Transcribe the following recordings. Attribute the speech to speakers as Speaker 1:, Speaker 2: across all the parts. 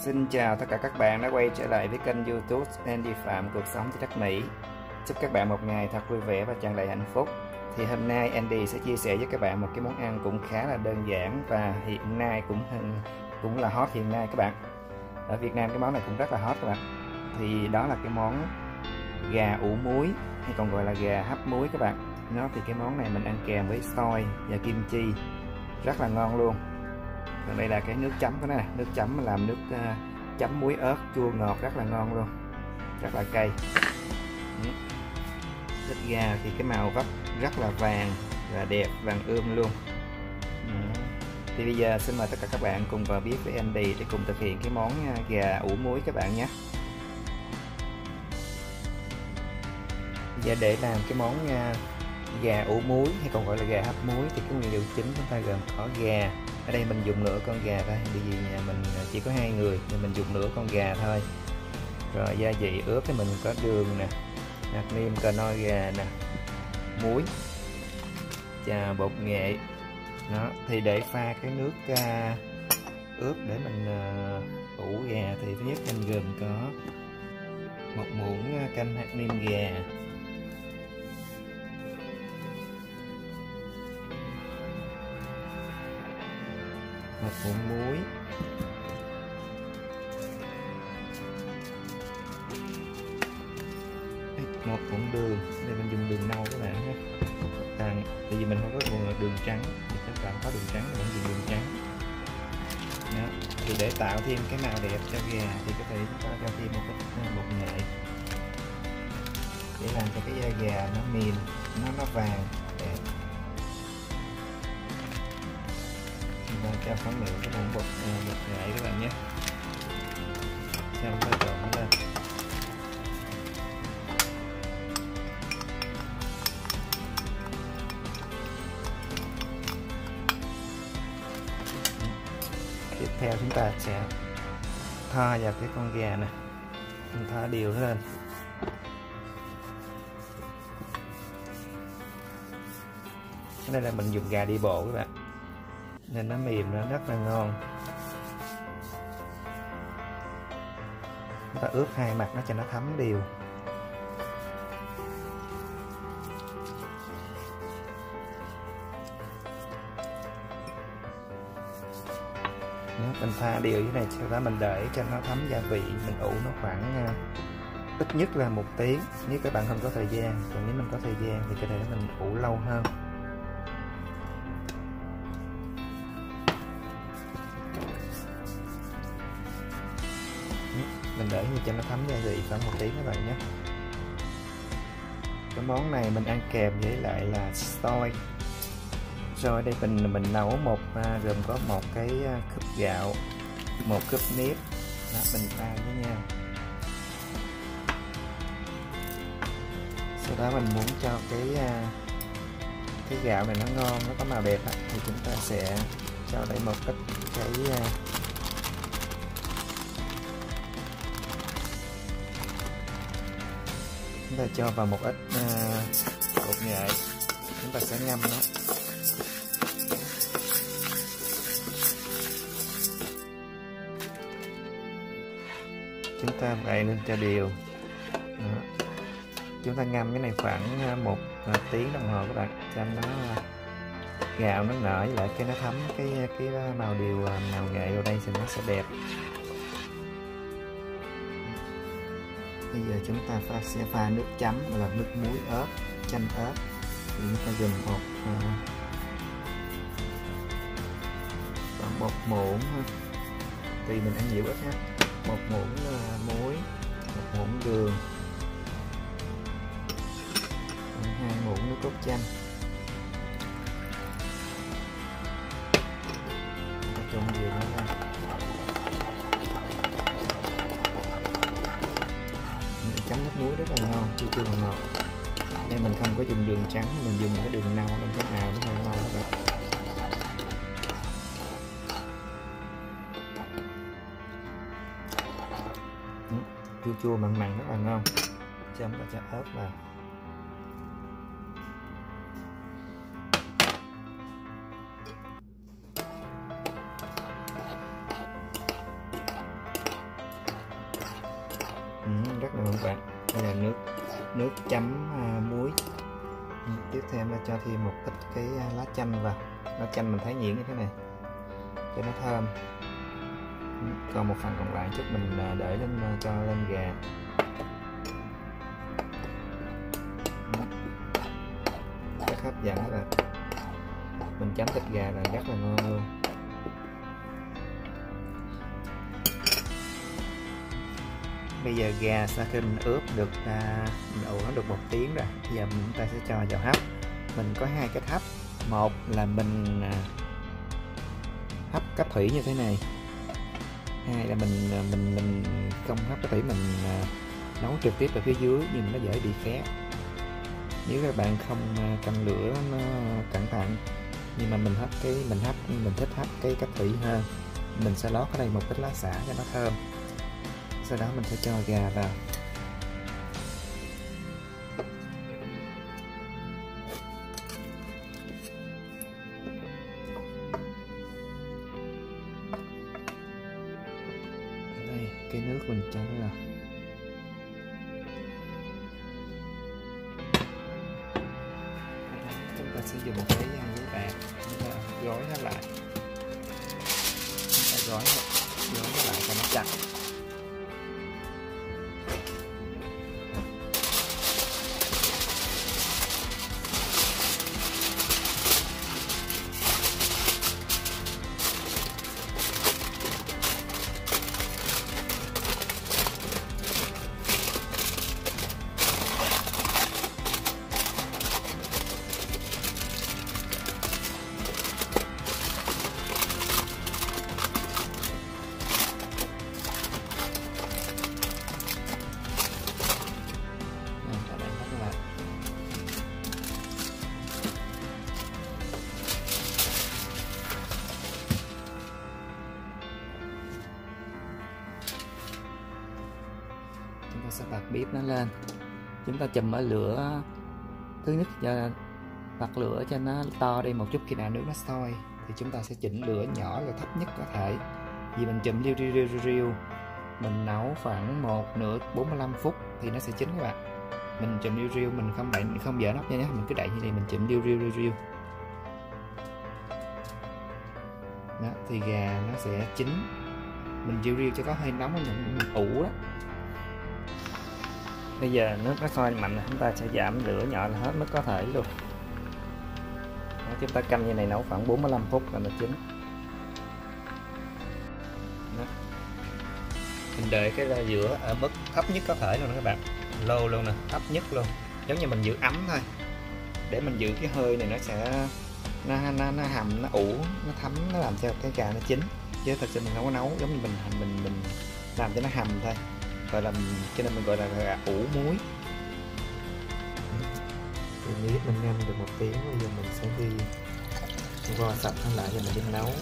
Speaker 1: Xin chào tất cả các bạn đã quay trở lại với kênh youtube Andy Phạm Cuộc Sống trên đất Mỹ. Chúc các bạn một ngày thật vui vẻ và tràn đầy hạnh phúc. Thì hôm nay Andy sẽ chia sẻ với các bạn một cái món ăn cũng khá là đơn giản Và hiện nay cũng cũng là hot hiện nay các bạn. Ở Việt Nam cái món này cũng rất là hot các bạn. Thì đó là cái món gà ủ muối, hay còn gọi là gà hấp muối các bạn. Nó thì cái món này mình ăn kèm với xôi và kim chi Rất là ngon luôn còn đây là cái nước chấm của nó nè. Nước chấm làm nước uh, chấm muối ớt chua ngọt rất là ngon luôn. Rất là cay. Ừ. Thịt gà thì cái màu vắt rất là vàng và đẹp vàng ươm luôn. Ừ. Thì bây giờ xin mời tất cả các bạn cùng vào bếp với Andy để cùng thực hiện cái món ờ, gà ủ muối các bạn nhé. Giờ để làm cái món ờ, gà ủ muối hay còn gọi là gà hấp muối thì cái nguyên liệu chính chúng ta gồm có gà. Ở đây mình dùng nửa con gà thôi bởi vì nhà mình chỉ có hai người nên mình dùng nửa con gà thôi. Rồi gia vị ướp thì mình có đường nè hạt nêm cà noi gà nè muối trà bột nghệ. Đó thì để pha cái nước uh, ướp để mình uh, ủ gà thì thứ nhất mình gồm có một muỗng à, canh hạt nêm gà. Một muỗng muối. Một muỗng đường đây mình dùng đường nâu các bạn nhé. À, tại vì mình không có đường trắng thì các bạn có đường trắng thì mình dùng đường trắng. Đó. thì để tạo thêm cái màu đẹp cho gà thì có thể chúng ta cho thêm một ít bột nghệ. Để làm cho cái da gà nó mềm nó nó vàng. Cho khoảng lượng cái bột bột ờ, bột nghệ các bạn nhé. Cho chúng ta trộn nó lên tiếp theo chúng ta sẽ thoa vào cái con gà này mình thoa đều nó lên. Đây là mình dùng gà đi bộ các bạn nên nó mềm, nó rất là ngon. Chúng ta ướp hai mặt nó cho nó thấm đều. Mình pha đều như này, sau đó mình để cho nó thấm gia vị, mình ủ nó khoảng à, ít nhất là một tiếng, nếu các bạn không có thời gian. Còn nếu mình có thời gian thì có thể mình ủ lâu hơn. Để như cho nó thấm gia vị khoảng một tiếng các bạn nhé. Cái món này mình ăn kèm với lại là xôi rồi đây mình mình nấu một à, gồm có một cái à, cúp gạo một cúp nếp. Đó, mình pha với nhau. Sau đó mình muốn cho cái à, cái gạo này nó ngon nó có màu đẹp thì chúng ta sẽ cho đây một ít cái à, ta cho vào một ít uh, bột nghệ. Chúng ta sẽ ngâm nó. Chúng ta đậy lên cho đều. Đó. chúng ta ngâm cái này khoảng à, một à, tiếng đồng hồ các bạn cho nó gạo nó nở với lại cái nó thấm cái cái màu điều màu nghệ vào đây thì nó sẽ đẹp. Bây giờ chúng ta pha, sẽ pha nước chấm là nước muối ớt, chanh ớt. Thì chúng ta dùng một khoảng ờ, bột muỗng tùy mình ăn nhiều ít ha. Một muỗng ờ, muối một muỗng đường. Hai muỗng nước cốt chanh. Dùng cái đường nâu nên cái nào nó ngon các bạn chua chua mặn mặn rất là ngon. Chấm và cho ớt vào. Ừ, rất là các bạn. Đây là nước nước chấm à, muối tiếp theo em cho thêm một ít cái à, lá chanh vào. Lá chanh mình thái nhuyễn như thế này, cho nó thơm. Còn một phần còn lại chút mình à, để lên à, cho lên gà. Rất hấp dẫn các bạn. Mình chấm thịt gà là rất là ngon luôn. Bây giờ gà sau khi mình ướp được à, mình ủ nó được một tiếng rồi. Bây giờ chúng ta sẽ cho vào hấp. Mình có hai cách hấp. Một là mình à, hấp cấp thủy như thế này. Hai là mình à, mình mình không hấp cấp thủy mình à, nấu trực tiếp ở phía dưới nhưng nó dễ bị khé. nếu các bạn không à, canh lửa nó cẩn thận nhưng mà mình hấp cái mình hấp mình thích hấp cái cấp thủy hơn mình sẽ lót ở đây một ít lá xả cho nó thơm sau đó mình sẽ cho gà vào. Đây, cái nước mình cho nó vào. Chúng ta sẽ dùng một cái à, giấy bạc. Chúng ta gói nó lại. Chúng ta gói gói nó lại cho nó chặt. Nó lên chúng ta chùm ở lửa. Thứ nhất là bật lửa cho nó to đi một chút khi nào nước nó sôi. Thì chúng ta sẽ chỉnh lửa nhỏ là thấp nhất có thể. Vì mình chùm riu riu riu riu, mình nấu khoảng một nửa 45 phút thì nó sẽ chín các bạn. Mình chùm riu riu, mình không đậy không dở nắp nha nhé. Mình cứ đậy như này, mình chùm riu riu riu riu. Đó, thì gà nó sẽ chín. Mình riu riu cho có hơi nóng mình ủ đó bây giờ nước nó sôi mạnh chúng ta sẽ giảm lửa nhỏ là hết mức có thể luôn. Đó, chúng ta canh như này nấu khoảng 45 phút là nó chín. Đó. mình để cái ra giữa ở mức thấp nhất có thể luôn các bạn. Lô luôn nè thấp nhất luôn. Giống như mình giữ ấm thôi. Để mình giữ cái hơi này nó sẽ nó nó, nó hầm nó ủ nó thấm nó làm cho cái gà nó chín. Chứ thật sự mình không có nấu giống như mình mình mình làm cho nó hầm thôi gọi là cho nên mình gọi là gà ủ muối. Thì biết mình ngâm được một tiếng bây giờ mình sẽ đi vo sạch nó lại cho mình đi nấu.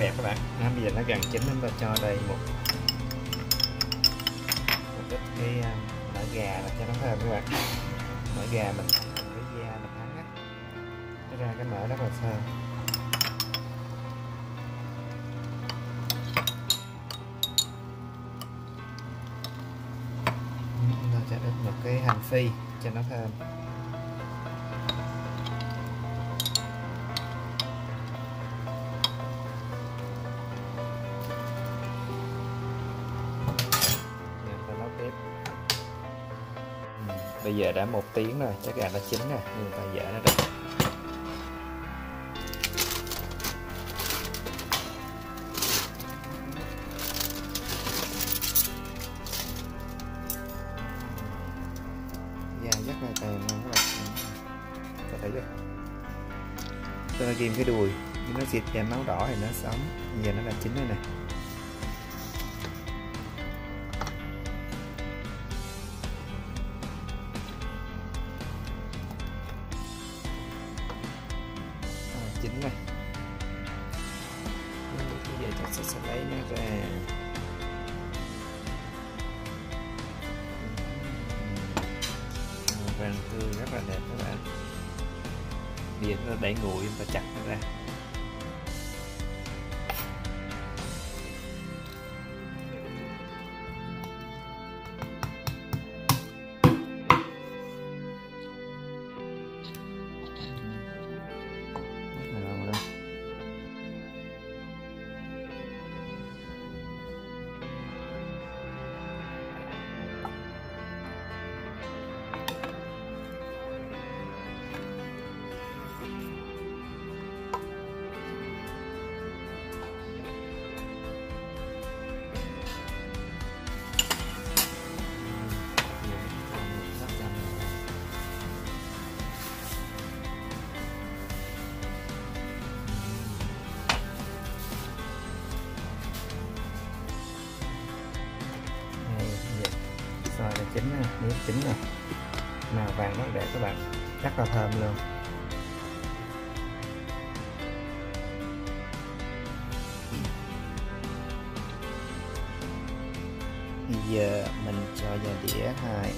Speaker 1: Đẹp các bạn. À, bây giờ nó gần chín chúng ta cho đây một một ít cái à, mỡ gà là cho nó thơm các bạn. Mỡ gà mình cái da mình thắng á. Nó ra cái mỡ rất là thơm. Chúng ta cho ít một cái hành phi cho nó thơm. Bây giờ đã một tiếng rồi, chắc gà nó chín rồi, nhưng ta dở nó ra da rất dạ, là tèm luôn các bạn có thấy chưa? Tôi ghim cái đùi nhưng nó xịt và máu đỏ thì nó sống. Giờ nó là chín rồi nè. Bây giờ sẽ, sẽ lấy nó ra vàng tươi rất là đẹp các bạn. Điện nó đẩy nguội và chặt nó ra. Nếp chín nè màu vàng rất đẹp các bạn rất là thơm luôn. Giờ mình cho vào đĩa hai.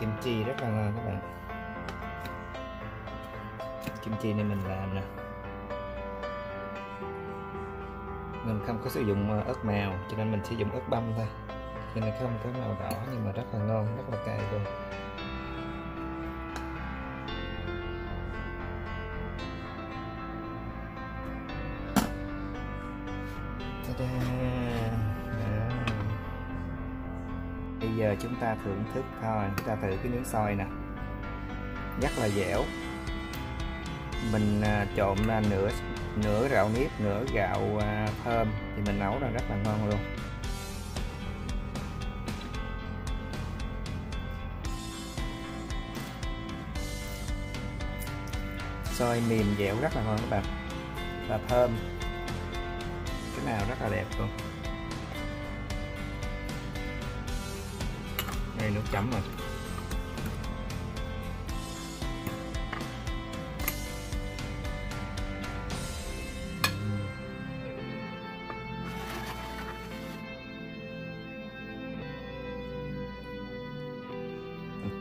Speaker 1: Kim chi rất là ngon các bạn. Kim chi này mình làm nè. Mình không có sử dụng ờ, ớt màu, cho nên mình sử dụng ớt băm thôi. Cho nên không có màu đỏ, nhưng mà rất là ngon, rất là cay luôn. Ta-da! Giờ chúng ta thưởng thức, thôi, chúng ta thử cái miếng xôi nè. Rất là dẻo. Mình à, trộn à, nửa nửa gạo nếp, nửa gạo à, thơm, thì mình nấu ra rất là ngon luôn. Xôi mềm dẻo rất là ngon các bạn. Và thơm. Cái nào rất là đẹp luôn. Đây nước chấm rồi.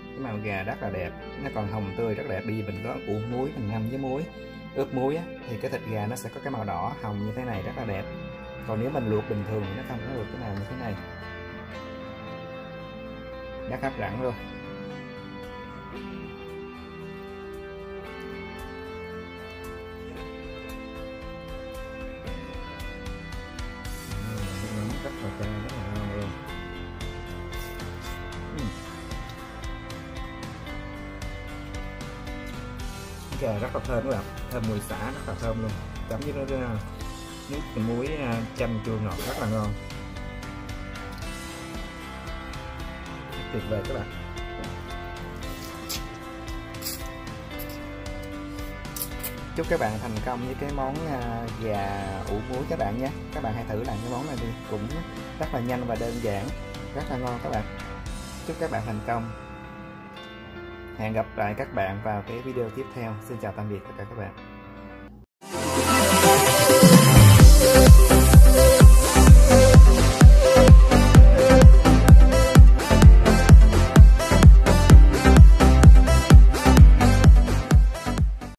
Speaker 1: Cái màu gà rất là đẹp. Nó còn hồng tươi rất đẹp. Bây giờ mình có uống muối mình ngâm với muối. Ướp muối á, thì cái thịt gà nó sẽ có cái màu đỏ hồng như thế này rất là đẹp. Còn nếu mình luộc bình thường thì nó không có được cái màu như thế này rất hấp dẫn luôn. Rất là cay rất là ngon luôn gà rất là thơm các bạn. Thơm mùi xả rất là thơm luôn. Chấm với nước muối à, chanh chua ngọt, rất là ngon. Tuyệt vời các bạn. Chúc các bạn thành công với cái món à, gà ủ muối các bạn nhé. Các bạn hãy thử làm cái món này đi, cũng rất là nhanh và đơn giản, rất là ngon các bạn. Chúc các bạn thành công. Hẹn gặp lại các bạn vào cái video tiếp theo. Xin chào tạm biệt tất cả các bạn.